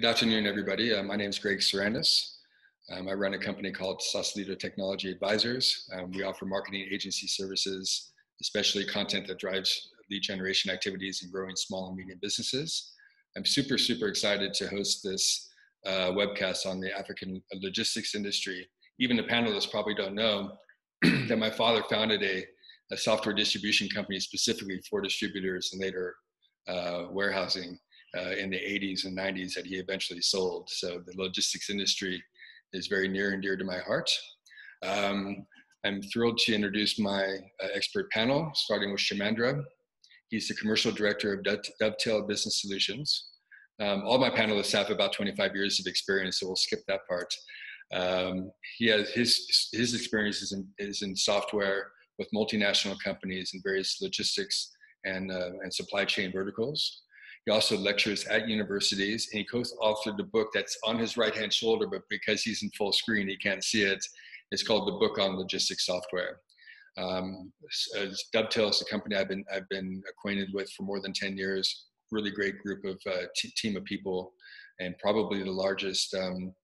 Good afternoon, everybody. Uh, my name is Greg Serandos. Um, I run a company called Sausalito Technology Advisors. Um, we offer marketing agency services, especially content that drives lead generation activities and growing small and medium businesses. I'm super, super excited to host this uh, webcast on the African logistics industry. Even the panelists probably don't know that my father founded a, a, software distribution company specifically for distributors and later uh, warehousing uh, in the 80s and 90s that he eventually sold. So the logistics industry is very near and dear to my heart. Um, I'm thrilled to introduce my uh, expert panel, starting with Shermandra. He's the commercial director of Dovetail Business Solutions. Um, all my panelists have about 25 years of experience, so we'll skip that part. Um, he has his his experience is in, is in software with multinational companies and various logistics and uh, and supply chain verticals. He also lectures at universities, and he co-authored a book that's on his right-hand shoulder, but because he's in full screen, he can't see it. It's called the Book on Logistics Software. Um, Dovetail is a company I've been I've been acquainted with for more than ten years. Really great group of uh, t- team of people, and probably the largest um,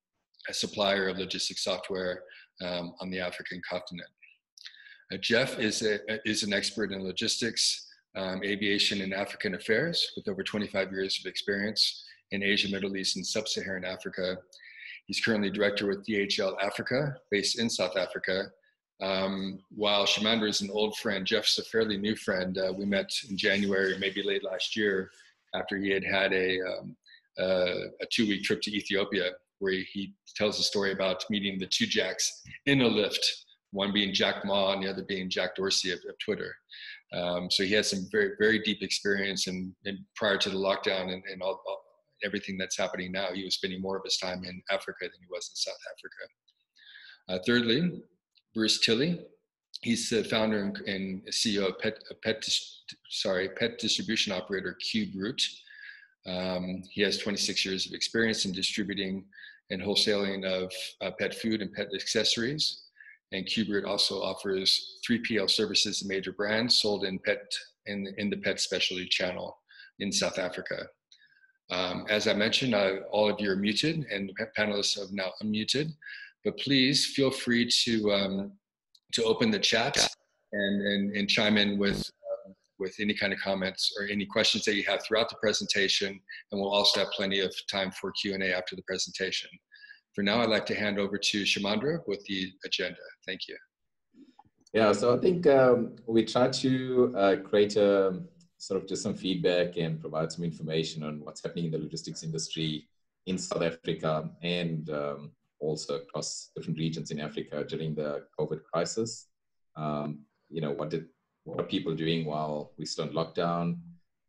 supplier of logistics software um, on the African continent. Uh, Jeff is a, is an expert in logistics um, aviation and African affairs with over 25 years of experience in Asia, Middle East, and Sub Saharan Africa. He's currently director with DHL Africa, based in South Africa. Um, while Shermandra is an old friend, Jeff's a fairly new friend. Uh, we met in January, maybe late last year, after he had had a, um, uh, a two week trip to Ethiopia, where he, he tells a story about meeting the two Jacks in a lift, one being Jack Ma and the other being Jack Dorsey of, of Twitter. Um, so he has some very, very deep experience. And, and prior to the lockdown and, and all, all, everything that's happening now, he was spending more of his time in Africa than he was in South Africa. Uh, thirdly, Bruce Tiley. He's the founder and, and CEO of Pet, Pet, sorry, Pet Distribution Operator Cube Route. Um, he has 26 years of experience in distributing and wholesaling of uh, pet food and pet accessories and Cube Route also offers 3PL services to major brands sold in pet in, in the pet specialty channel in South Africa. Um, as I mentioned, uh, all of you are muted and the panelists have now unmuted, but please feel free to, um, to open the chat and, and, and chime in with, uh, with any kind of comments or any questions that you have throughout the presentation. And we'll also have plenty of time for Q&A after the presentation. For now, I'd like to hand over to Shermandra with the agenda. Thank you. Yeah, so I think um, we try to uh, create a sort of just some feedback and provide some information on what's happening in the logistics industry in South Africa and um, also across different regions in Africa during the COVID crisis. Um, you know, what did what are people doing while we're still in lockdown?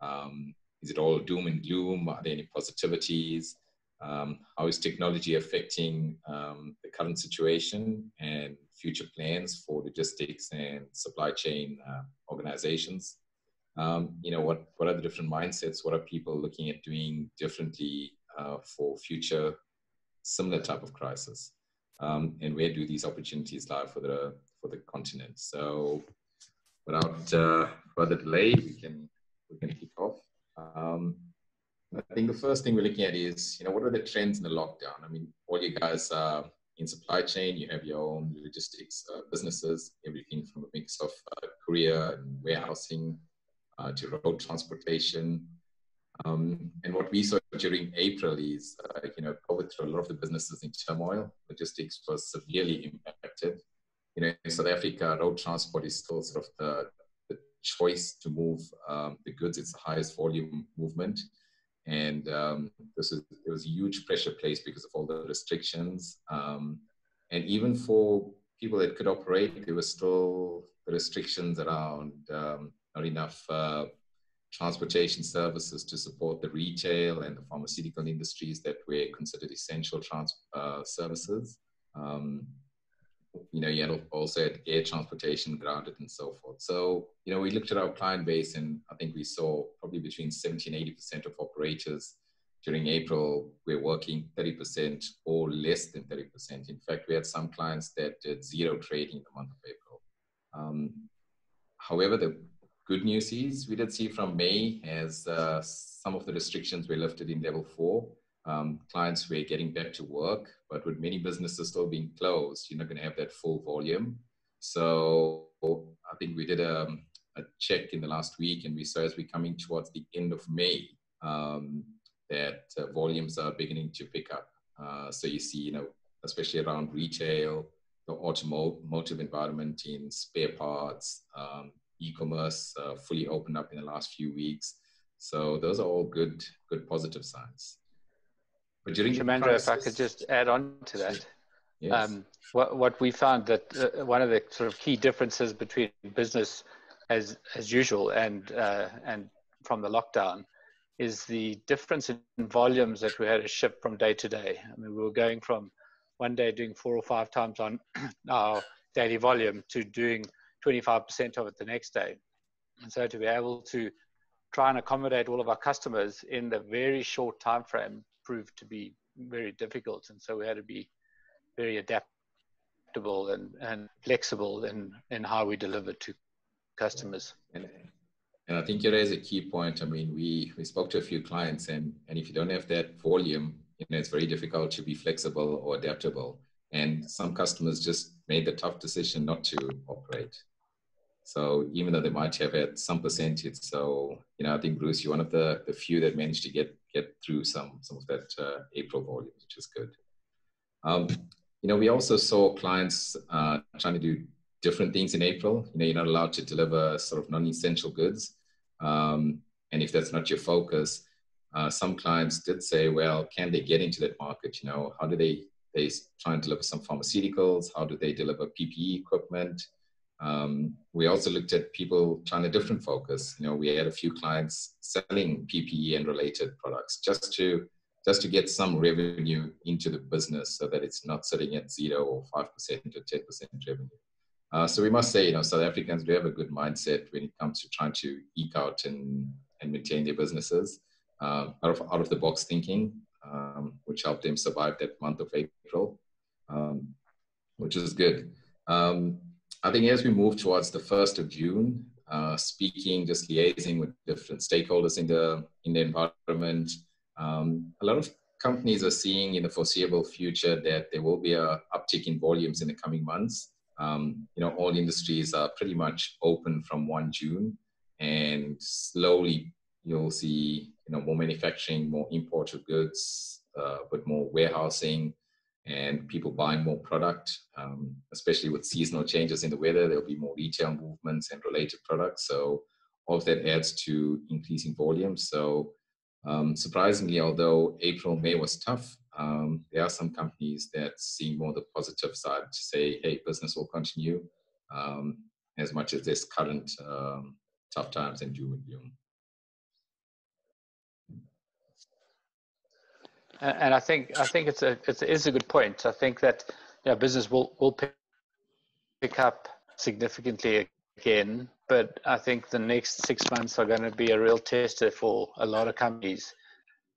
Um, is it all doom and gloom? Are there any positivities? Um, how is technology affecting um, the current situation and future plans for logistics and supply chain uh, organizations? Um, you know, what, what are the different mindsets? What are people looking at doing differently uh, for future similar type of crisis? Um, and where do these opportunities lie for the, for the continent? So without uh, further delay, we can, we can kick off. Um, I think the first thing we're looking at is, you know, what are the trends in the lockdown? I mean, all you guys are in supply chain, you have your own logistics uh, businesses, everything from a mix of uh, courier and warehousing uh, to road transportation. Um, and what we saw during April is, uh, you know, COVID threw a lot of the businesses in turmoil. Logistics was severely impacted. You know, in South Africa, road transport is still sort of the, the choice to move um, the goods. It's the highest volume movement and um, this is it was a huge pressure placed because of all the restrictions. Um, and even for people that could operate there were still the restrictions around um, not enough uh, transportation services to support the retail and the pharmaceutical industries that were considered essential trans- uh, services. Um, you know, you had also had air transportation, grounded, and so forth. So, you know, we looked at our client base, and I think we saw probably between 70 and 80 percent of operators during April were working 30 percent or less than 30 percent. In fact, we had some clients that did zero trading in the month of April. Um, however, the good news is we did see from May as uh, some of the restrictions were lifted in level four. Um, clients were getting back to work, but with many businesses still being closed, you're not going to have that full volume. So I think we did a, a check in the last week, and we saw as we're coming towards the end of May um, that uh, volumes are beginning to pick up. Uh, so you see, you know, especially around retail, the automotive environment in spare parts, um, e-commerce uh, fully opened up in the last few weeks. So those are all good, good positive signs. But during Shermandra, if I could just add on to that. Yes. Um, what, what we found that uh, one of the sort of key differences between business as, as usual and, uh, and from the lockdown is the difference in volumes that we had to ship from day to day. I mean, we were going from one day doing four or five times on our daily volume to doing 25% of it the next day. And so to be able to try and accommodate all of our customers in the very short time frame proved to be very difficult. And so we had to be very adaptable and, and flexible in, in how we deliver to customers. And, and I think you raise a key point. I mean, we, we spoke to a few clients and, and if you don't have that volume, you know, it's very difficult to be flexible or adaptable. And some customers just made the tough decision not to operate. So even though they might have had some percentage, so you know, I think Bruce, you're one of the, the few that managed to get get through some some of that uh, April volume, which is good. Um, you know, we also saw clients uh, trying to do different things in April. You know, you're not allowed to deliver sort of non-essential goods, um, and if that's not your focus, uh, some clients did say, well, can they get into that market? You know, how do they they try and deliver some pharmaceuticals? How do they deliver PPE equipment? Um, we also looked at people trying a different focus. You know, we had a few clients selling PPE and related products just to just to get some revenue into the business so that it's not sitting at zero or five percent or ten percent revenue. Uh, so we must say, you know, South Africans do have a good mindset when it comes to trying to eke out and, and maintain their businesses uh, out of out of the box thinking, um, which helped them survive that month of April, um, which is good. Um, I think as we move towards the first of June, uh, speaking, just liaising with different stakeholders in the in the environment, um, a lot of companies are seeing in the foreseeable future that there will be a uptick in volumes in the coming months. Um, you know, all industries are pretty much open from 1 June, and slowly you'll see you know more manufacturing, more import of goods, uh, but more warehousing, and people buying more product, um, especially with seasonal changes in the weather, there'll be more retail movements and related products. So all of that adds to increasing volume. So um, surprisingly, although April, May was tough, um, there are some companies that see more the positive side to say, hey, business will continue um, as much as this current um, tough times and doom and. And I think I think it's a it's, it's a good point. I think that you know, business will will pick, up significantly again, but I think the next six months are going to be a real tester for a lot of companies,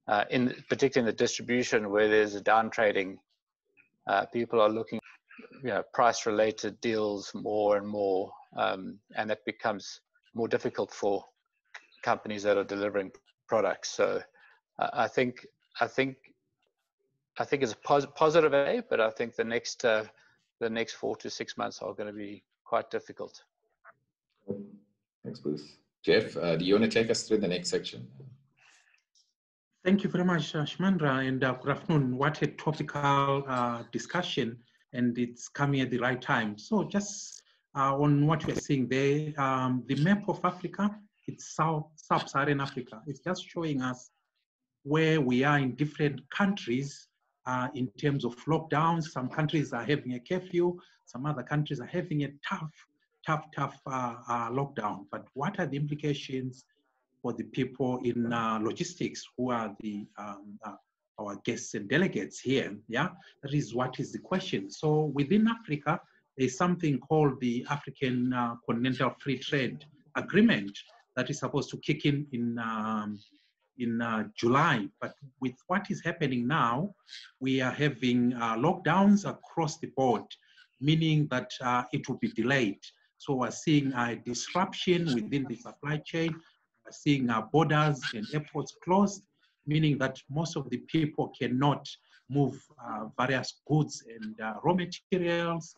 uh, in particularly in the distribution where there's a down trading. Uh, people are looking, you know, price related deals more and more, um, and that becomes more difficult for companies that are delivering products. So uh, I think I think I think it's a pos- positive A, but I think the next uh, the next four to six months are going to be quite difficult. Thanks, Bruce. Jeff, uh, do you want to take us through the next section? Thank you very much, uh, Shermandra, and uh, good afternoon. What a topical uh, discussion, and it's coming at the right time. So, just uh, on what we're seeing there, um, the map of Africa, it's South Sub-Saharan Africa. It's just showing us where we are in different countries uh, in terms of lockdowns. Some countries are having a curfew, some other countries are having a tough, tough, tough uh, uh, lockdown. But what are the implications for the people in uh, logistics who are the um, uh, our guests and delegates here? Yeah, that is what is the question. So within Africa, there's something called the African uh, Continental Free Trade Agreement that is supposed to kick in in um, in uh, July. But with what is happening now, we are having uh, lockdowns across the board, meaning that uh, it will be delayed. So we're seeing a disruption within the supply chain. We're seeing our borders and airports closed. meaning that most of the people cannot move uh, various goods and uh, raw materials,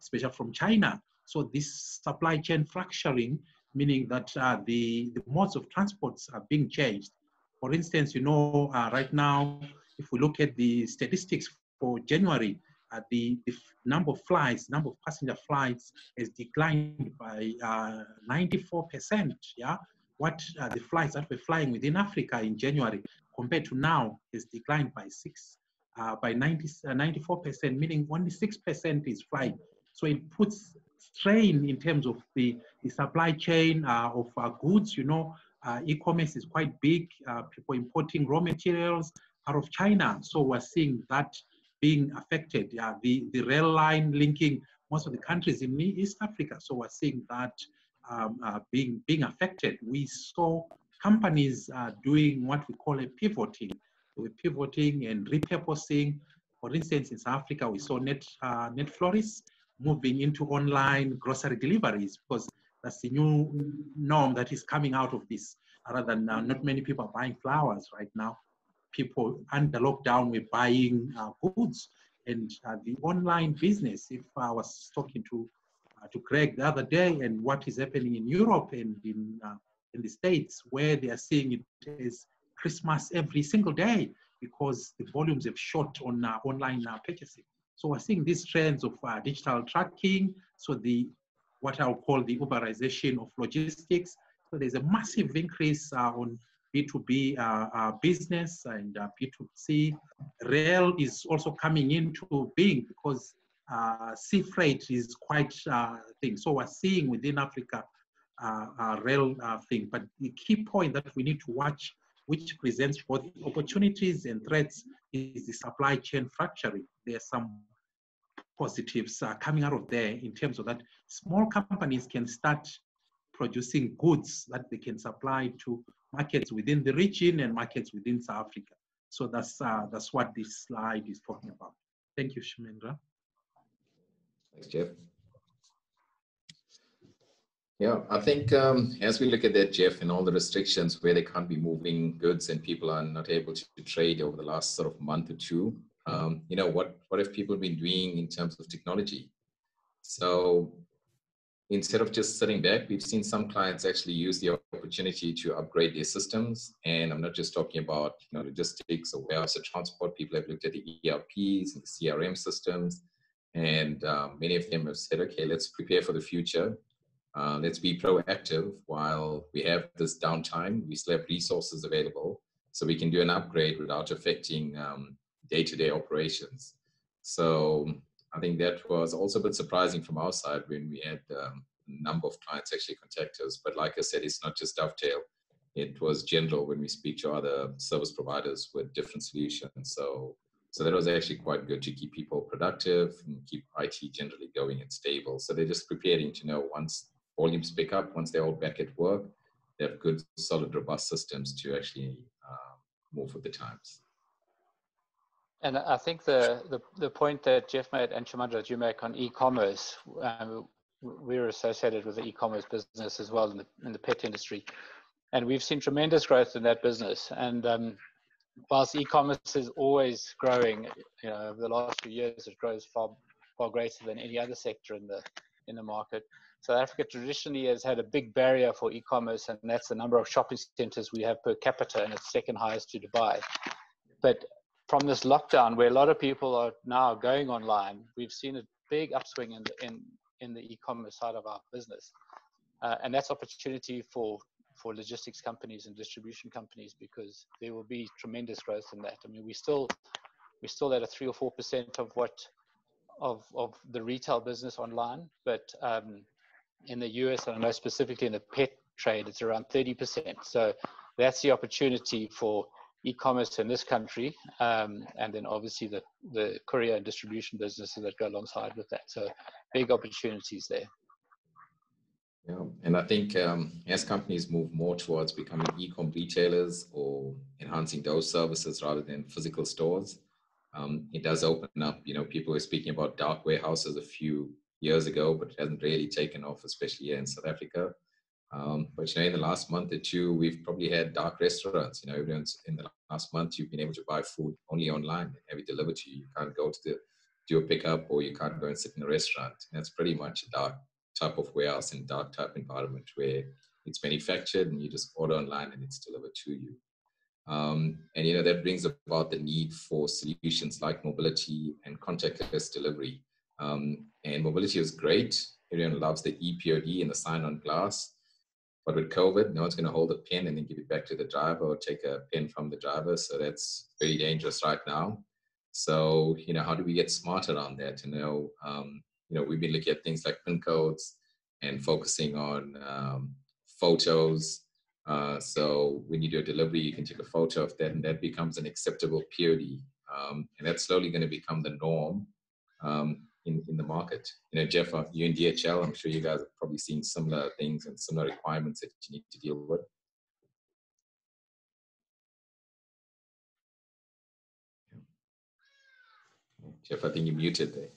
especially from China. So this supply chain fracturing, meaning that uh, the, the modes of transports are being changed. For instance, you know, uh, right now, if we look at the statistics for January, uh, the, the, number of flights, number of passenger flights has declined by 94%. Uh, yeah, what uh, the flights that were flying within Africa in January compared to now has declined by six, uh, by 90, 94%, meaning only 6% is flying. So it puts strain in terms of the, the supply chain uh, of uh, goods. You know, e-commerce is quite big. Uh, people importing raw materials out of China. So we're seeing that being affected. Yeah, the, the rail line linking most of the countries in East Africa. So we're seeing that um, uh, being, being affected. We saw companies uh, doing what we call a pivoting. We're pivoting and repurposing. For instance, in South Africa, we saw Net, uh, Netflorist moving into online grocery deliveries because that's the new norm that is coming out of this. Rather than uh, not many people are buying flowers right now. People under lockdown were buying uh, goods and uh, the online business. If I was talking to uh, to Greg the other day and what is happening in Europe and in uh, in the States, where they are seeing it as Christmas every single day because the volumes have shot on online purchasing. So we're seeing these trends of digital tracking. So the what I'll call the Uberization of logistics. So there's a massive increase uh, on B2B uh, uh, business and B2C. Uh, Rail is also coming into being because uh, sea freight is quite uh, thing. So we're seeing within Africa uh, rail thing. But the key point that we need to watch, which presents both opportunities and threats, is the supply chain fracturing. There are some positives uh, coming out of there in terms of that small companies can start producing goods that they can supply to markets within the region and markets within South Africa. So that's uh, that's what this slide is talking about. Thank you, Shermandra. Thanks, Jeff. Yeah, I think um, as we look at that, Jeff, and all the restrictions where they can't be moving goods and people are not able to trade over the last sort of month or two, um, you know, what, what have people been doing in terms of technology? So instead of just sitting back, we've seen some clients actually use the opportunity to upgrade their systems. And I'm not just talking about you know logistics or warehouse or transport. People have looked at the ERPs and the CRM systems, and um, many of them have said, okay, let's prepare for the future. Uh, let's be proactive while we have this downtime. We still have resources available, so we can do an upgrade without affecting um, day-to-day operations. So I think that was also a bit surprising from our side when we had um, a number of clients actually contact us. But like I said, it's not just Dovetail. It was general when we speak to other service providers with different solutions. So, so that was actually quite good to keep people productive and keep IT generally going and stable. So they're just preparing to know once volumes pick up, once they're all back at work, they have good, solid, robust systems to actually uh, move with the times. And I think the, the, the point that Jeff made and Shermandra that you make on e-commerce, um, we're associated with the e-commerce business as well in the, in the pet industry. And we've seen tremendous growth in that business. And um, whilst e-commerce is always growing, you know, over the last few years, it grows far, far greater than any other sector in the, in the market. South Africa traditionally has had a big barrier for e-commerce, and that's the number of shopping centers we have per capita, and it's second highest to Dubai. But from this lockdown, where a lot of people are now going online, we've seen a big upswing in the, in, in the e-commerce side of our business. Uh, and that's opportunity for, for logistics companies and distribution companies because there will be tremendous growth in that. I mean, we still, we're still at a three or 4% of what, of, of the retail business online, but um, in the US, and I know specifically in the pet trade, it's around 30%. So that's the opportunity for e-commerce in this country, um, and then obviously the, the courier and distribution businesses that go alongside with that. So big opportunities there. Yeah, and I think um, as companies move more towards becoming e-com retailers or enhancing those services rather than physical stores, um, it does open up. You know, people were speaking about dark warehouses a few years ago, but it hasn't really taken off, especially here in South Africa. Um, but you know, in the last month or two, we've probably had dark restaurants. You know, everyone's in the last month you've been able to buy food only online and have it delivered to you. You can't go to the do a pickup or you can't go and sit in a restaurant. And that's pretty much a dark type of warehouse and dark type environment where it's manufactured and you just order online and it's delivered to you. Um, and you know that brings about the need for solutions like mobility and contactless delivery. Um, and mobility is great. Everyone loves the EPOD and the sign on glass. But with COVID, no one's going to hold a pin and then give it back to the driver or take a pin from the driver. So that's very dangerous right now. So, you know, how do we get smarter on that? You know, um, you know, we've been looking at things like pin codes and focusing on um, photos. Uh, so when you do a delivery, you can take a photo of that and that becomes an acceptable POD. Um, and that's slowly going to become the norm um, in, in the market. You know, Jeff, uh, you in DHL, I'm sure you guys are probably seeing similar things and similar requirements that you need to deal with. Jeff, I think you muted there.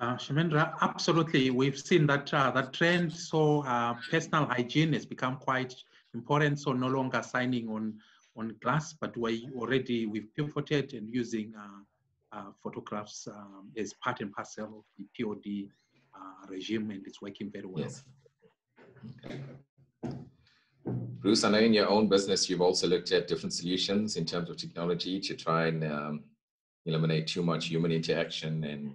Uh, Shamendra, absolutely. We've seen that uh, that trend. So uh, personal hygiene has become quite important. So no longer signing on on glass, but we already we've pivoted and using uh, uh, photographs um, as part and parcel of the POD uh, regime, and it's working very well. Yes. Okay. Bruce, I know in your own business you've also looked at different solutions in terms of technology to try and um, eliminate too much human interaction and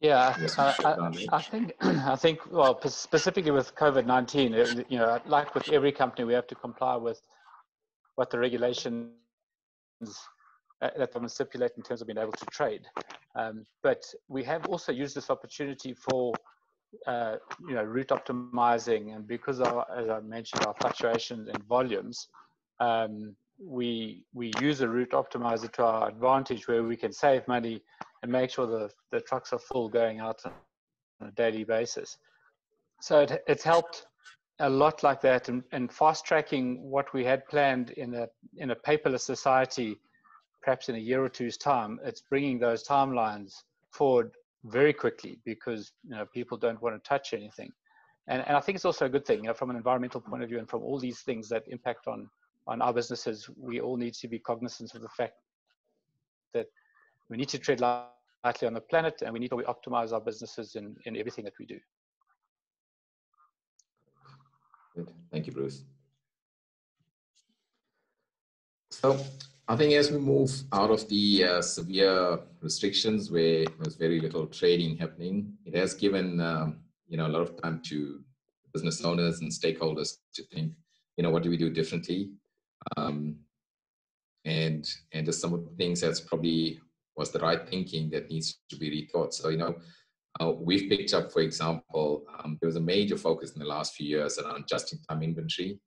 yeah, I, I, I, think I think well specifically with COVID nineteen, you know, like with every company, we have to comply with what the regulations uh, that they stipulate in terms of being able to trade. Um, but we have also used this opportunity for uh, you know route optimizing, and because of, as I mentioned, our fluctuations in volumes, um, we we use a route optimizer to our advantage, where we can save money and make sure the, the trucks are full going out on a daily basis. So it, it's helped a lot like that and, and fast tracking what we had planned in a, in a paperless society, perhaps in a year or two's time, it's bringing those timelines forward very quickly because you know, people don't want to touch anything. And, and I think it's also a good thing, you know, from an environmental point of view and from all these things that impact on, on our businesses, we all need to be cognizant of the fact that we need to tread lightly on the planet and we need to optimize our businesses in, in everything that we do. Good. Thank you, Bruce. So I think as we move out of the uh, severe restrictions where there's very little trading happening, it has given um, you know a lot of time to business owners and stakeholders to think, you know, what do we do differently? Um, and and just some of the things that's probably was the right thinking that needs to be rethought. So, you know, uh, we've picked up, for example, um, there was a major focus in the last few years around just-in-time inventory.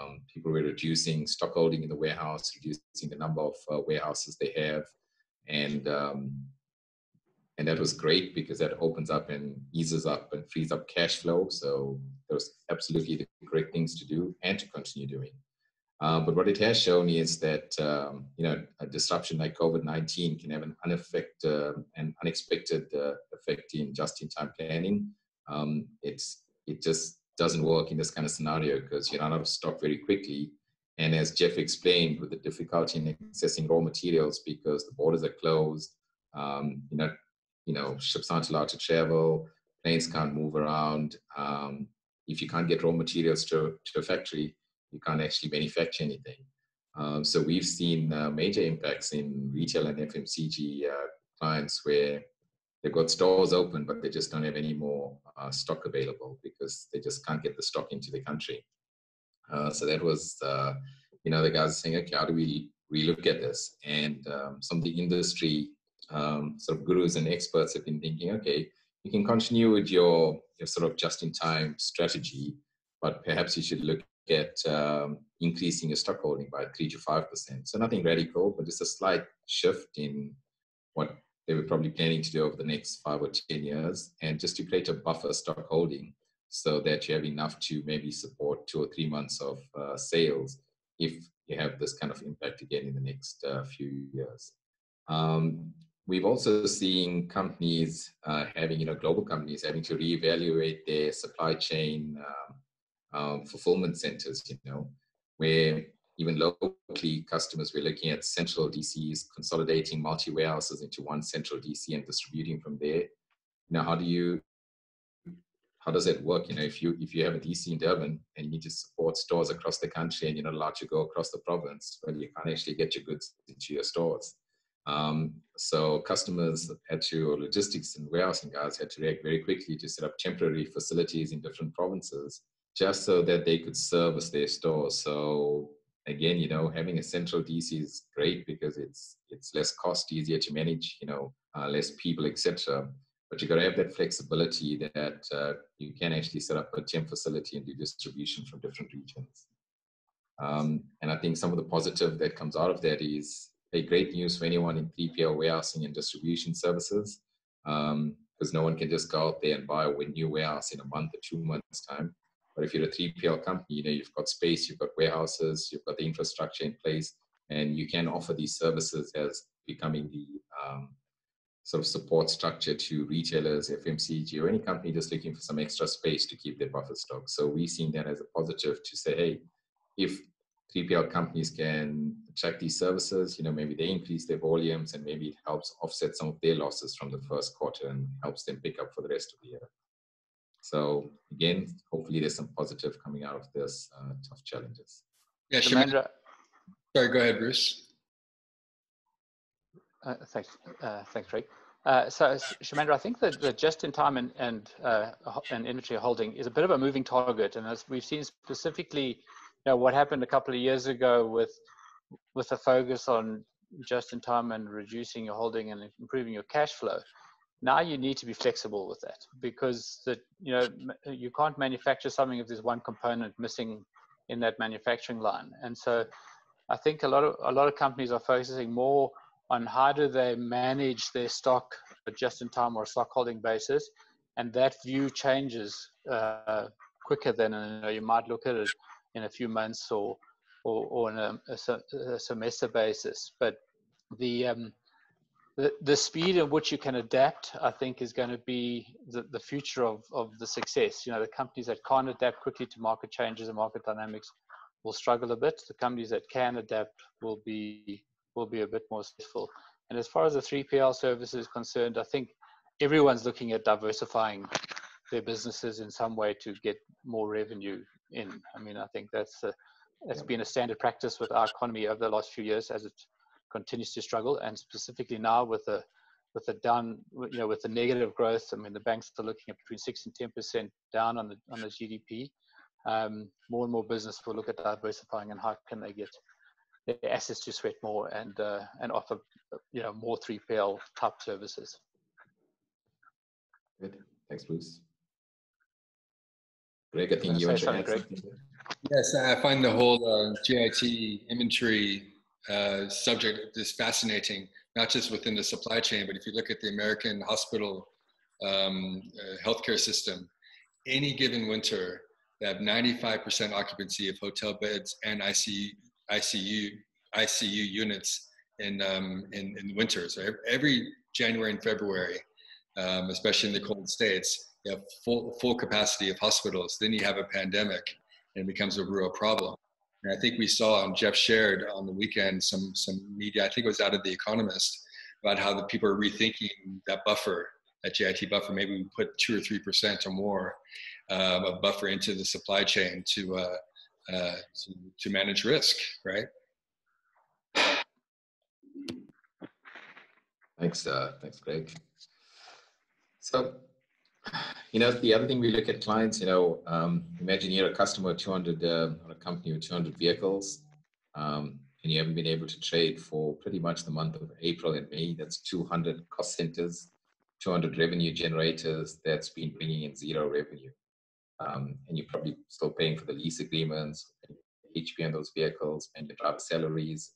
Um, people were reducing stock holding in the warehouse, reducing the number of uh, warehouses they have, and um, and that was great because that opens up and eases up and frees up cash flow. So those absolutely the correct things to do and to continue doing. Uh, but what it has shown is that um, you know a disruption like COVID-19 can have an unaffect, uh, unexpected effect in just-in-time planning. Um, it's it just doesn't work in this kind of scenario because you run out of stock very quickly. And as Jeff explained, with the difficulty in accessing raw materials because the borders are closed, um, you know, you know, ships aren't allowed to travel, planes can't move around. Um, if you can't get raw materials to, to a factory, you can't actually manufacture anything. Um, so we've seen uh, major impacts in retail and FMCG uh, clients where they've got stores open, but they just don't have any more uh, stock available because they just can't get the stock into the country. Uh, so that was, uh, you know, the guys saying, okay, how do we relook at this? And um, some of the industry um, sort of gurus and experts have been thinking, okay, you can continue with your, your sort of just-in-time strategy, but perhaps you should look at um, increasing your stock holding by three to five percent. So nothing radical, but just a slight shift in what they were probably planning to do over the next five or ten years, and just to create a buffer stock holding so that you have enough to maybe support two or three months of uh, sales if you have this kind of impact again in the next uh, few years. Um, we've also seen companies uh, having, you know, global companies having to reevaluate their supply chain um, um, fulfillment centers, you know, where even locally customers were looking at central DCs, consolidating multi warehouses into one central DC and distributing from there. Now, how do you how does that work? You know, if you if you have a DC in Durban and you need to support stores across the country and you're not allowed to go across the province, well, you can't actually get your goods into your stores. Um, so customers had to, logistics and warehousing guys had to react very quickly to set up temporary facilities in different provinces, just so that they could service their stores. So again, you know, having a central DC is great because it's it's less cost, easier to manage, you know, uh, less people, etc but you got to have that flexibility that uh, you can actually set up a temp facility and do distribution from different regions. Um, and I think some of the positive that comes out of that is a great news for anyone in 3PL warehousing and distribution services, because um, no one can just go out there and buy a new warehouse in a month or two months time. But if you're a 3PL company, you know you've got space, you've got warehouses, you've got the infrastructure in place, and you can offer these services as becoming the um, sort of support structure to retailers, FMCG, or any company just looking for some extra space to keep their buffer stock. So we've seen that as a positive to say, hey, if 3PL companies can attract these services, you know, maybe they increase their volumes and maybe it helps offset some of their losses from the first quarter and helps them pick up for the rest of the year. So again, hopefully there's some positive coming out of this uh, tough challenges. Yeah, Shermandra. Sorry, go ahead, Bruce. Uh, thanks, uh, thanks, Rick. Uh, so, Shermandra, I think that the just-in-time and and, uh, and inventory holding is a bit of a moving target, and as we've seen specifically, you know, what happened a couple of years ago with with a focus on just-in-time and reducing your holding and improving your cash flow. Now you need to be flexible with that because that you know you can't manufacture something if there's one component missing in that manufacturing line, and so I think a lot of a lot of companies are focusing more on how do they manage their stock just in time or stock holding basis. And that view changes uh, quicker than you, know, you might look at it in a few months or, or, or on a, a, a, semester basis. But the, um, the, the speed in which you can adapt, I think, is going to be the, the future of, of the success. You know, the companies that can't adapt quickly to market changes and market dynamics will struggle a bit. The companies that can adapt will be will be a bit more successful. And as far as the 3PL service is concerned, I think everyone's looking at diversifying their businesses in some way to get more revenue in. I mean, I think that's a, that's been a standard practice with our economy over the last few years as it continues to struggle, and specifically now with the with the down, you know, with the negative growth. I mean, the banks are looking at between six and ten percent down on the on the GDP. Um, more and more business will look at diversifying and how can they get their assets to sweat more and uh, and offer you know more 3PL type services. Good. Thanks, Bruce. Greg, I think you want to add something. Yes, I find the whole uh, JIT inventory uh, subject is fascinating, not just within the supply chain, but if you look at the American hospital um, uh, healthcare system, any given winter, they have 95% occupancy of hotel beds and ICU ICU ICU units in um, in, in winter. So every January and February, um, especially in the cold states, you have full full capacity of hospitals. Then you have a pandemic, and it becomes a real problem. And I think we saw, and Jeff shared on the weekend some some media. I think it was out of the Economist about how the people are rethinking that buffer, that JIT buffer. Maybe we put two or three percent or more um, of buffer into the supply chain to uh, uh, to, to manage risk, right? Thanks, uh, thanks, Greg. So, you know, the other thing we look at clients, you know, um, imagine you're a customer of 200, uh, a company with 200 vehicles, um, and you haven't been able to trade for pretty much the month of April and May. That's 200 cost centers, 200 revenue generators that's been bringing in zero revenue um, and you're probably still paying for the lease agreements, HP on those vehicles, and your driver salaries.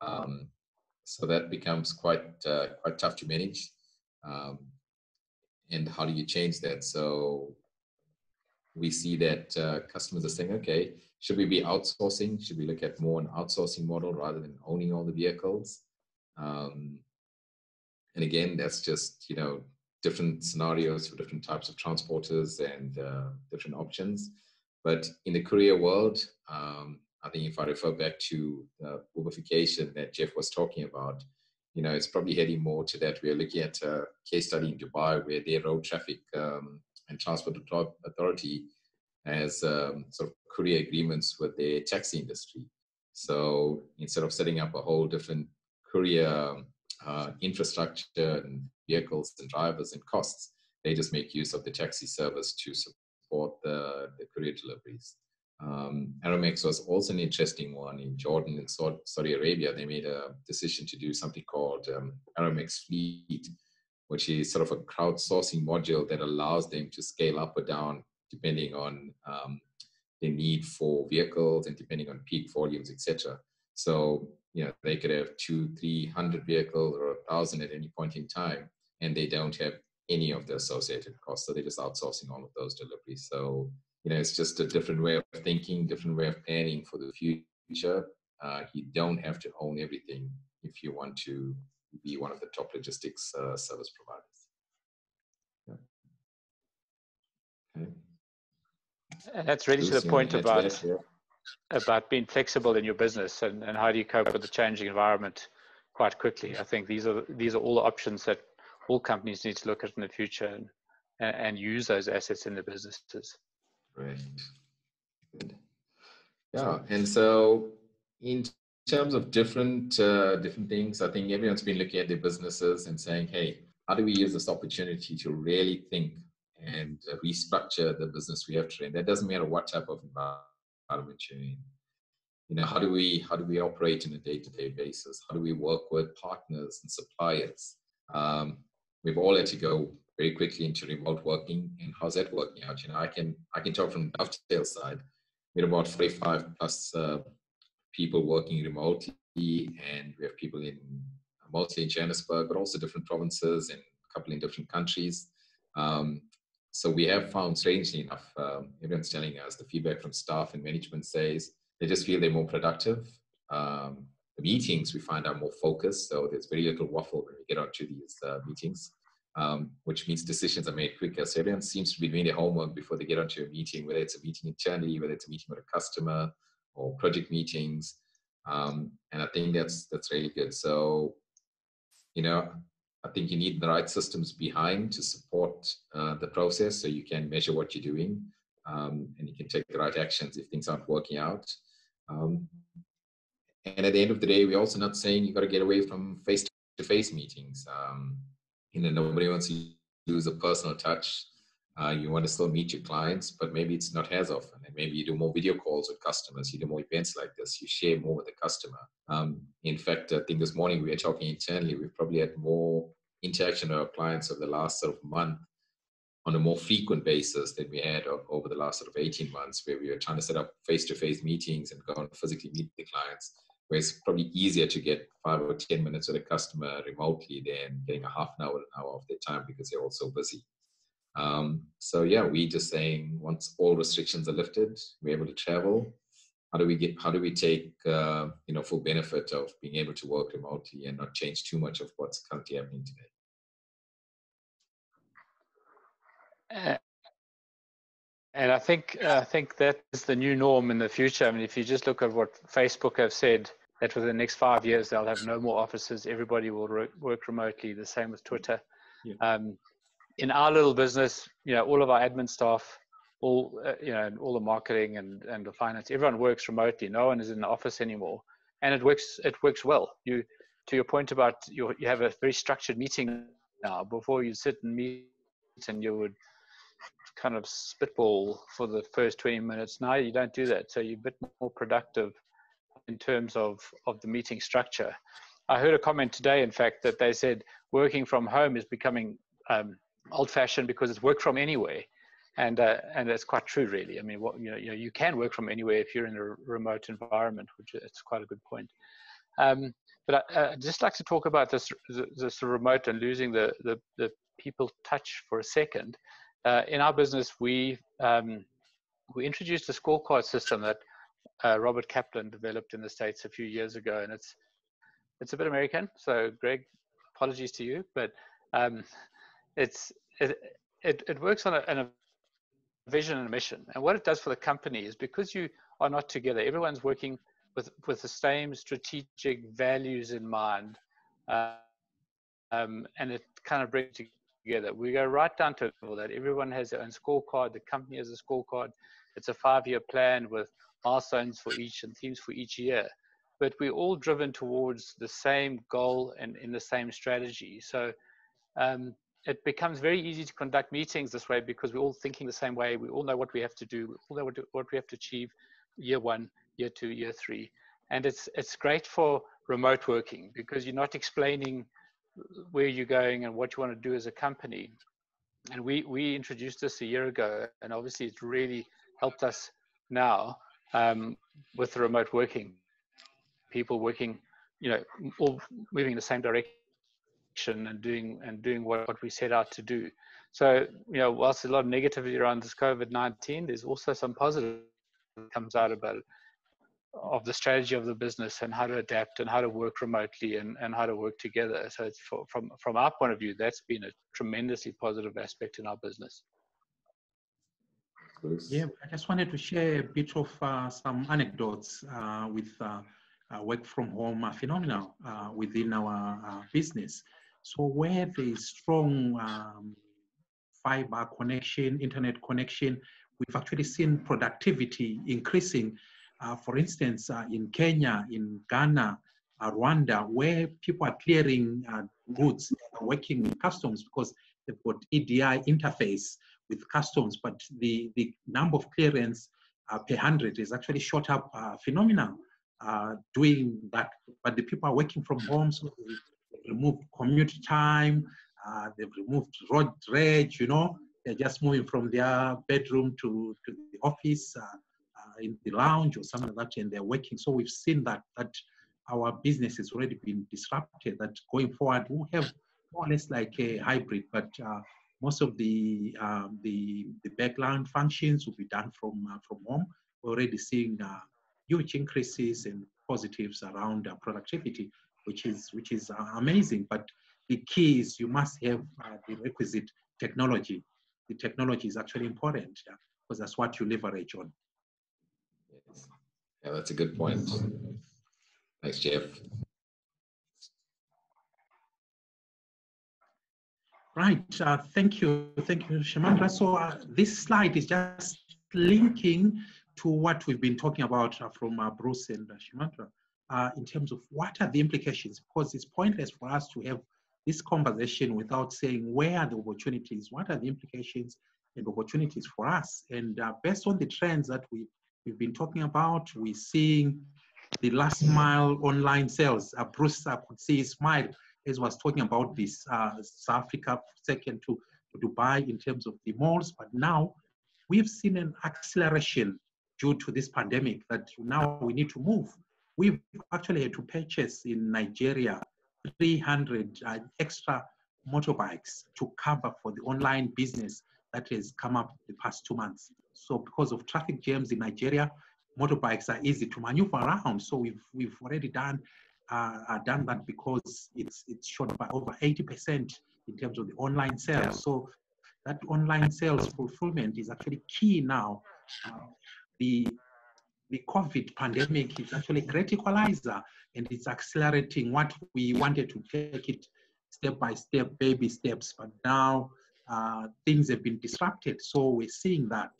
Um, so that becomes quite uh, quite tough to manage. Um, and how do you change that? So we see that uh, customers are saying, okay, should we be outsourcing? Should we look at more an outsourcing model rather than owning all the vehicles? Um, and again, that's just you know different scenarios for different types of transporters and uh, different options. But in the courier world, um, I think if I refer back to the Uberification that Jeff was talking about, you know, it's probably heading more to that. We're looking at a case study in Dubai where their road traffic um, and transport authority has um, sort of courier agreements with the taxi industry. So instead of setting up a whole different courier uh, infrastructure and vehicles and drivers and costs, they just make use of the taxi service to support the, the courier deliveries. Um, Aramex was also an interesting one in Jordan and Saudi Arabia. They made a decision to do something called um, Aramex Fleet, which is sort of a crowdsourcing module that allows them to scale up or down depending on um, the need for vehicles and depending on peak volumes, etc. So you know they could have two, three hundred vehicles or a thousand at any point in time, and they don't have any of the associated costs. So they're just outsourcing all of those deliveries. So you know, it's just a different way of thinking, different way of planning for the future. Uh, you don't have to own everything if you want to be one of the top logistics uh, service providers. Yeah. Okay. And that's really to the point about that, yeah. about being flexible in your business and, and how do you cope with the changing environment quite quickly. I think these are these are all the options that all companies need to look at in the future and, and use those assets in their businesses. Right. Good. Yeah, and so in terms of different uh, different things, I think everyone's been looking at their businesses and saying, "Hey, how do we use this opportunity to really think and restructure the business we have today?" that doesn't matter what type of environment you're in. You know, how do we how do we operate on a day-to-day basis? How do we work with partners and suppliers? Um, we've all had to go very quickly into remote working and how's that working out? You know i can i can talk from the dovetail side we have about 45 plus uh, people working remotely and we have people in mostly in johannesburg but also different provinces and a couple in different countries. Um, so we have found strangely enough um, everyone's telling us the feedback from staff and management says they just feel they're more productive. Um, the meetings we find are more focused so there's very little waffle when we get onto these uh, meetings um, which means decisions are made quicker. So everyone seems to be doing their homework before they get onto a meeting, whether it's a meeting internally, whether it's a meeting with a customer or project meetings. Um, and I think that's that's really good. So, you know, I think you need the right systems behind to support uh, the process, so you can measure what you're doing, um, and you can take the right actions if things aren't working out. Um, and at the end of the day, we're also not saying you got to get away from face-to-face meetings. You know nobody wants to lose a personal touch uh, you want to still meet your clients but maybe it's not as often and maybe you do more video calls with customers you do more events like this you share more with the customer. Um, in fact i think this morning we were talking internally we've probably had more interaction with our clients over the last sort of month on a more frequent basis than we had over the last sort of 18 months where we were trying to set up face-to-face meetings and go and physically meet the clients where it's probably easier to get five or 10 minutes with a customer remotely than getting a half an hour, an hour of their time because they're all so busy. Um, so yeah, we just saying once all restrictions are lifted, we're able to travel. How do we get? How do we take uh, you know full benefit of being able to work remotely and not change too much of what's currently happening today? Uh, and I think uh, I think that is the new norm in the future. I mean, if you just look at what Facebook have said that for the next five years they'll have no more offices. Everybody will re- work remotely. The same with Twitter. Yeah. Um, in our little business, you know, all of our admin staff, all uh, you know, all the marketing and and the finance, everyone works remotely. No one is in the office anymore, and it works. It works well. You, to your point about you, you have a very structured meeting now. Before you sit and meet, and you would kind of spitball for the first 20 minutes. Now you don't do that, so you're a bit more productive in terms of, of the meeting structure. I heard a comment today, in fact, that they said working from home is becoming um, old-fashioned because it's work from anywhere, and uh, and that's quite true, really. I mean, what, you know, you know, you can work from anywhere if you're in a remote environment, which is quite a good point. Um, but I, would just like to talk about this this remote and losing the, the the people touch for a second. Uh, in our business, we um, we introduced a scorecard system that uh, Robert Kaplan developed in the States a few years ago, and it's it's a bit American. So, Greg, apologies to you, but um, it's it, it, it works on a, on a vision and a mission. And what it does for the company is because you are not together. Everyone's working with, with the same strategic values in mind. Uh, um, and it kind of brings together. We go right down to that. Everyone has their own scorecard. The company has a scorecard. It's a five-year plan with milestones for each and themes for each year. But we're all driven towards the same goal and in the same strategy. So um, it becomes very easy to conduct meetings this way because we're all thinking the same way. We all know what we have to do. We all know what, we have to achieve year one, year two, year three. And it's, it's great for remote working because you're not explaining where you're going and what you want to do as a company. And we, we introduced this a year ago, and obviously it's really helped us now um, with the remote working. People working, you know, all moving in the same direction and doing and doing what, what we set out to do. So, you know, whilst there's a lot of negativity around this COVID-19, there's also some positive that comes out about it of the strategy of the business and how to adapt and how to work remotely and, and how to work together. So it's for, from from our point of view, that's been a tremendously positive aspect in our business. Yeah, I just wanted to share a bit of uh, some anecdotes uh, with uh, uh work from home phenomenon uh, within our uh, business. So where there is strong um, fiber connection, internet connection, we've actually seen productivity increasing uh, for instance, uh, in Kenya, in Ghana, uh, Rwanda, where people are clearing uh, goods, working with customs because they've got EDI interface with customs, but the, the number of clearance uh, per hundred is actually shot up uh, phenomenal doing that. But the people are working from home, so they've removed commute time, they've removed road rage, you know, they're just moving from their bedroom to, to the office in the lounge or something like that, and they're working. So we've seen that that our business has already been disrupted. That going forward, we'll have more or less like a hybrid, but uh, most of the um, the the background functions will be done from uh, from home. We're already seeing uh, huge increases and positives around uh, productivity, which is which is uh, amazing. But the key is you must have uh, the requisite technology. The technology is actually important because that's what you leverage on. Yeah, that's a good point. Thanks, Jeff. Right, uh, thank you, thank you, Shermandra. So uh, this slide is just linking to what we've been talking about uh, from uh, Bruce and uh, uh, in terms of what are the implications, because it's pointless for us to have this conversation without saying where are the opportunities, what are the implications and opportunities for us. And based on the trends that we we've been talking about. We're seeing the last mile online sales. Uh, Bruce uh, could see smile as was talking about this uh, South Africa second to, to Dubai in terms of the malls. But now we've seen an acceleration due to this pandemic that now we need to move. We've actually had to purchase in Nigeria 300 uh, extra motorbikes to cover for the online business that has come up the past two months. So because of traffic jams in Nigeria, motorbikes are easy to maneuver around. So we've we've already done uh, uh done that because it's it's shot by over 80% in terms of the online sales. So that online sales fulfillment is actually key now. Uh, the the COVID pandemic is actually a great equalizer and it's accelerating what we wanted to take it step by step, baby steps. But now uh, things have been disrupted. So we're seeing that.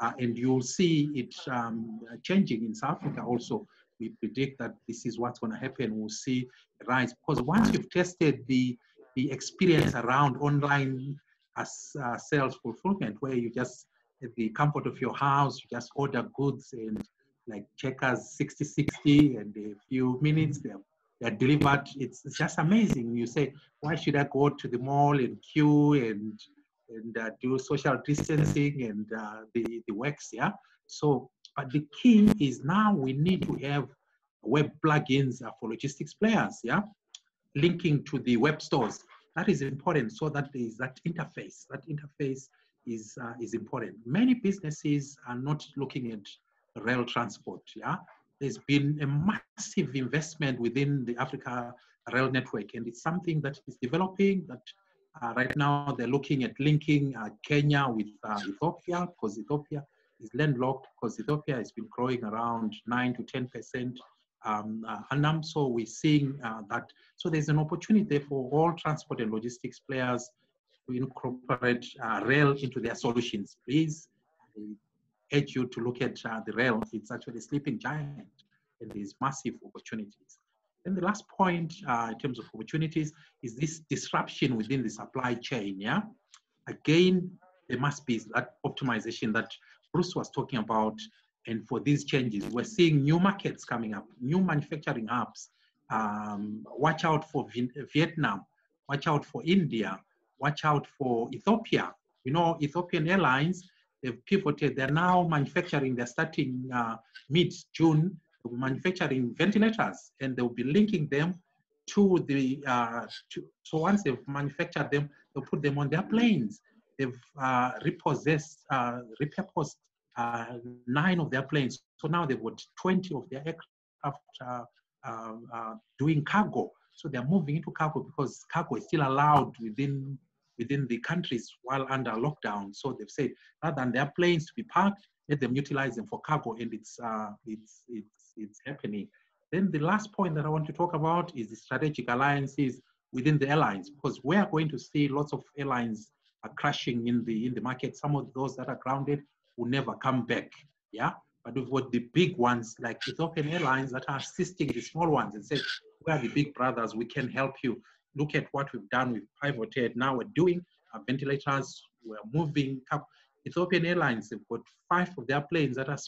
Uh, and you'll see it um, changing in South Africa also. We predict that this is what's going to happen. We'll see a rise because once you've tested the the experience around online as, uh, sales fulfillment, where you just at the comfort of your house, you just order goods and like checkers 60 60 and a few minutes they're, they're delivered. It's, it's just amazing. You say, why should I go to the mall and queue and and uh, do social distancing and uh, the, the works, yeah? So, but the key is now we need to have web plugins uh, for logistics players, yeah? Linking to the web stores. That is important so that is that interface. That interface is, uh, is important. Many businesses are not looking at rail transport, yeah? There's been a massive investment within the Africa rail network and it's something that is developing that uh, right now, they're looking at linking uh, Kenya with uh, Ethiopia because Ethiopia is landlocked because Ethiopia has been growing around 9 to 10% um, uh, annum. So we're seeing uh, that. So there's an opportunity for all transport and logistics players to incorporate uh, rail into their solutions. Please I urge you to look at the rail. It's actually a sleeping giant and there's massive opportunities. And the last point uh, in terms of opportunities is this disruption within the supply chain. Yeah, again, there must be that optimization that Bruce was talking about. And for these changes, we're seeing new markets coming up, new manufacturing hubs. Um, watch out for Vietnam. Watch out for India. Watch out for Ethiopia. You know, Ethiopian Airlines, they've pivoted. They're now manufacturing. They're starting uh, mid-June manufacturing ventilators and they'll be linking them to the, uh, to, so once they've manufactured them, they'll put them on their planes. They've uh, repossessed, uh, repurposed uh, nine of their planes. So now they've got 20 of their aircraft uh, uh, uh, doing cargo. So they're moving into cargo because cargo is still allowed within within the countries while under lockdown. So they've said rather than their planes to be parked, let them utilize them for cargo, and it's it's it's it's happening. Then the last point that I want to talk about is the strategic alliances within the airlines, because we are going to see lots of airlines are crashing in the in the market. Some of those that are grounded will never come back. Yeah, but we've got the big ones like Ethiopian Airlines that are assisting the small ones and say, "We are the big brothers. We can help you." Look at what we've done. We've pivoted. Now we're doing our ventilators. We're moving. Ethiopian Airlines have got five of their planes that are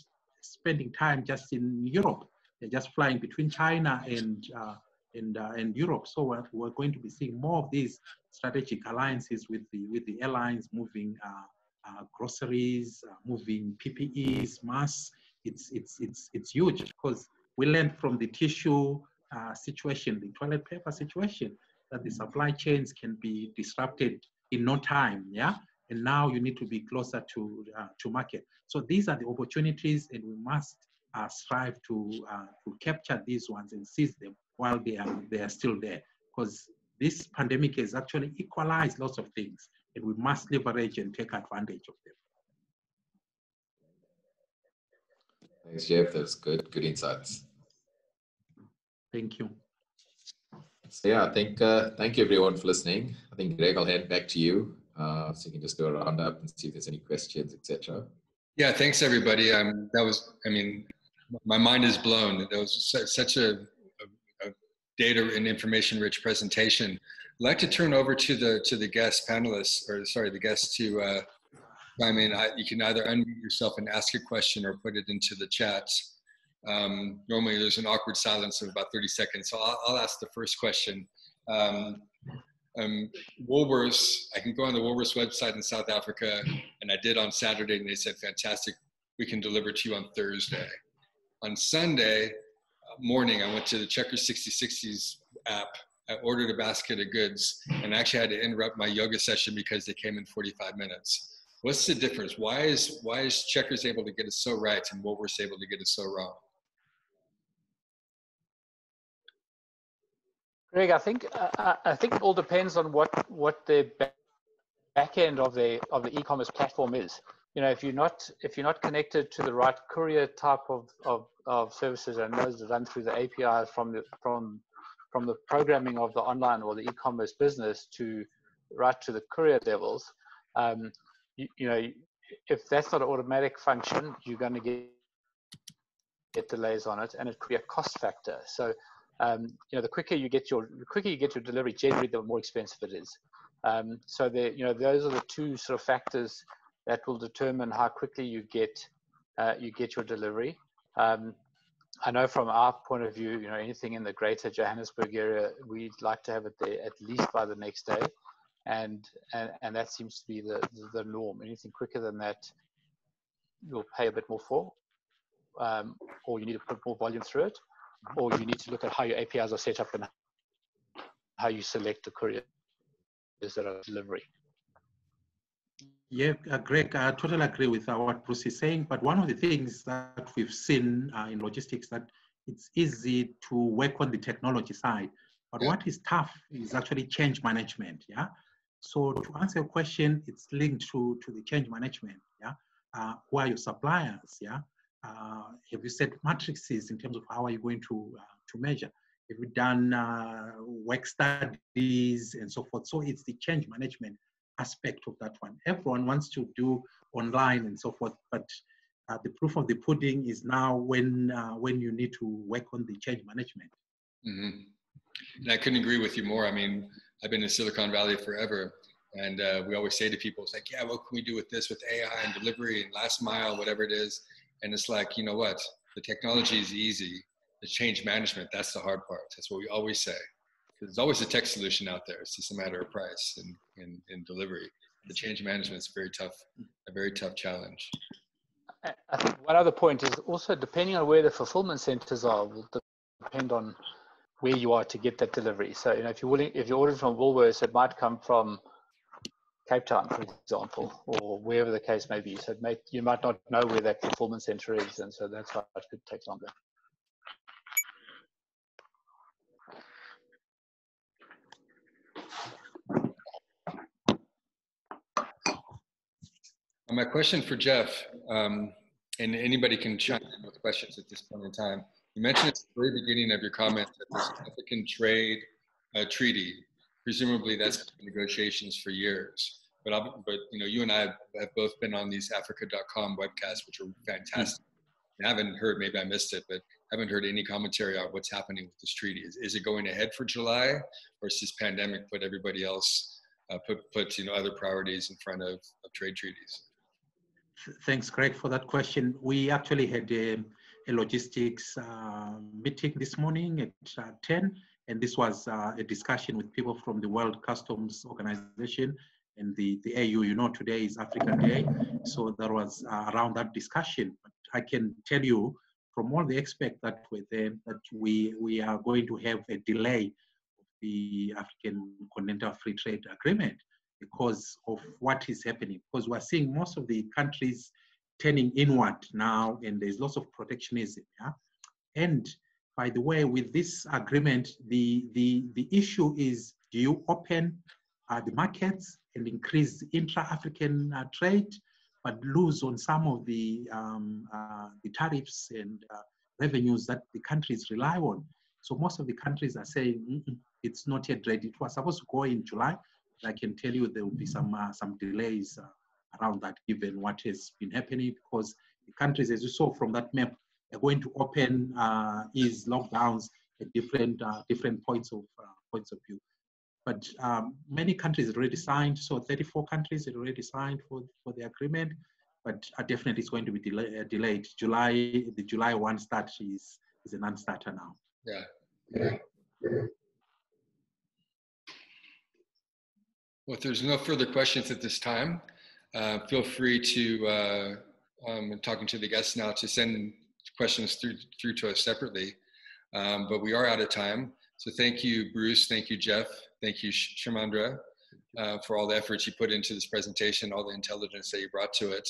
spending time just in Europe. They're just flying between China and uh, and, uh, and Europe. So we're, we're, going to be seeing more of these strategic alliances with the with the airlines moving uh, uh groceries, uh, moving PPEs, masks. It's it's it's it's huge because we learned from the tissue uh, situation, the toilet paper situation, that the supply chains can be disrupted in no time. Yeah, and now you need to be closer to uh, to market. So these are the opportunities, and we must uh, strive to uh, to capture these ones and seize them while they are they are still there. Because this pandemic has actually equalized lots of things, and we must leverage and take advantage of them. Thanks, Jeff. That's good. Good insights. Thank you. So yeah, I think uh, thank you everyone for listening. I think Greg, I'll head back to you uh, so you can just go around up and see if there's any questions, etc. Yeah, thanks everybody. Um, that was, I mean, my mind is blown. That was such a, a, a data and information rich presentation. I'd like to turn over to the to the guest panelists, or sorry, the guests to. Uh, I mean, I, you can either unmute yourself and ask a question or put it into the chat. Um, normally, there's an awkward silence of about 30 seconds, so I'll, I'll ask the first question. Um, um, Woolworths, I can go on the Woolworths website in South Africa, and I did on Saturday, and they said, fantastic, we can deliver to you on Thursday. On Sunday morning, I went to the Checkers 6060s app. I ordered a basket of goods, and I actually had to interrupt my yoga session because they came in 45 minutes. What's the difference? Why is why is Checkers able to get it so right and Woolworths able to get it so wrong? Greg, I think uh, I think it all depends on what what the back end of the of the e-commerce platform is. You know, if you're not if you're not connected to the right courier type of of, of services and those are done through the APIs from the from from the programming of the online or the e-commerce business to right to the courier levels, um, you, you know, if that's not an automatic function, you're going to get get delays on it, and it could be a cost factor. So um, you know, the quicker you get your the quicker you get your delivery, generally the more expensive it is. Um, so the you know those are the two sort of factors that will determine how quickly you get uh, you get your delivery. Um, I know from our point of view, you know, anything in the greater Johannesburg area, we'd like to have it there at least by the next day. And, and, and that seems to be the, the norm. Anything quicker than that, you'll pay a bit more for, um, or you need to put more volume through it or you need to look at how your APIs are set up and how you select the couriers that are delivery. Yeah, uh, Greg, I totally agree with uh, what Bruce is saying. But one of the things that we've seen uh, in logistics that it's easy to work on the technology side, but yeah. what is tough is actually change management. Yeah. So to answer your question, it's linked to to the change management. Yeah. uh, who are your suppliers? Yeah. Uh, have you set matrices in terms of how are you going to uh, to measure? Have you done uh, work studies and so forth? So it's the change management aspect of that one. Everyone wants to do online and so forth, but uh, the proof of the pudding is now when uh, when you need to work on the change management. Mm-hmm. And I couldn't agree with you more. I mean, I've been in Silicon Valley forever, and uh, we always say to people, it's like, yeah, what can we do with this, with AI and delivery and last mile, whatever it is. And it's like, you know what? The technology is easy. The change management, that's the hard part. That's what we always say. There's always a tech solution out there. It's just a matter of price and, and, and delivery. The change management is very tough, a very tough challenge. I think one other point is also depending on where the fulfillment centers are will depend on where you are to get that delivery. So, you know, if you're willing, if you're ordering from Woolworths, it might come from Cape Town, for example, or wherever the case may be. So it may, you might not know where that performance center is, and so that's why it could take longer. My question for Jeff, um, and anybody can chime in with questions at this point in time. You mentioned at the very beginning of your comment that the African trade uh, treaty, presumably that's negotiations for years. But, I'll, but you know, you and I have, have both been on these Africa.com webcasts, which are fantastic. And I haven't heard, maybe I missed it, but haven't heard any commentary on what's happening with this treaty. Is, is it going ahead for July, or is this pandemic put everybody else uh, put put you know other priorities in front of, of trade treaties? Thanks, Greg, for that question. We actually had a, a logistics uh, meeting this morning at uh, 10, and this was uh, a discussion with people from the World Customs Organization and the, the AU. You know, today is Africa Day, so there was uh, around that discussion. But I can tell you from all the experts that were there that we, we are going to have a delay of the African Continental Free Trade Agreement because of what is happening. Because we're seeing most of the countries turning inward now, and there's lots of protectionism. Yeah? And by the way, with this agreement, the, the, the issue is do you open uh, the markets and increase intra-African uh, trade, but lose on some of the, um, uh, the tariffs and uh, revenues that the countries rely on. So most of the countries are saying it's not yet ready. It was supposed to go in July, but I can tell you there will be some uh, some delays uh, around that given what has been happening because the countries, as you saw from that map, going to open uh, lockdowns at different uh, different points of uh, points of view. But um, many countries already signed, so 34 countries already signed for, for the agreement, but uh, definitely it's going to be delay, delayed. July, the July 1 start is, is a non-starter now. Yeah. Well, if there's no further questions at this time, uh, feel free to, uh, um, talking to the guests now, to send questions through, through to us separately. Um, but we are out of time. So thank you, Bruce. Thank you, Jeff. Thank you, Shermandra, uh, for all the efforts you put into this presentation, all the intelligence that you brought to it.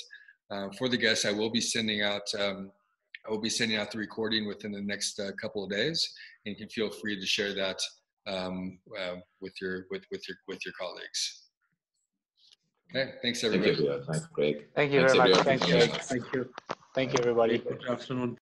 Uh, for the guests, I will be sending out um, I will be sending out the recording within the next uh, couple of days, and you can feel free to share that um, uh, with your with with your with your colleagues. Okay, thanks everybody. Thank you, Greg. Thank you thanks very much. Thank you. Thank you. Thank you, everybody. Good afternoon.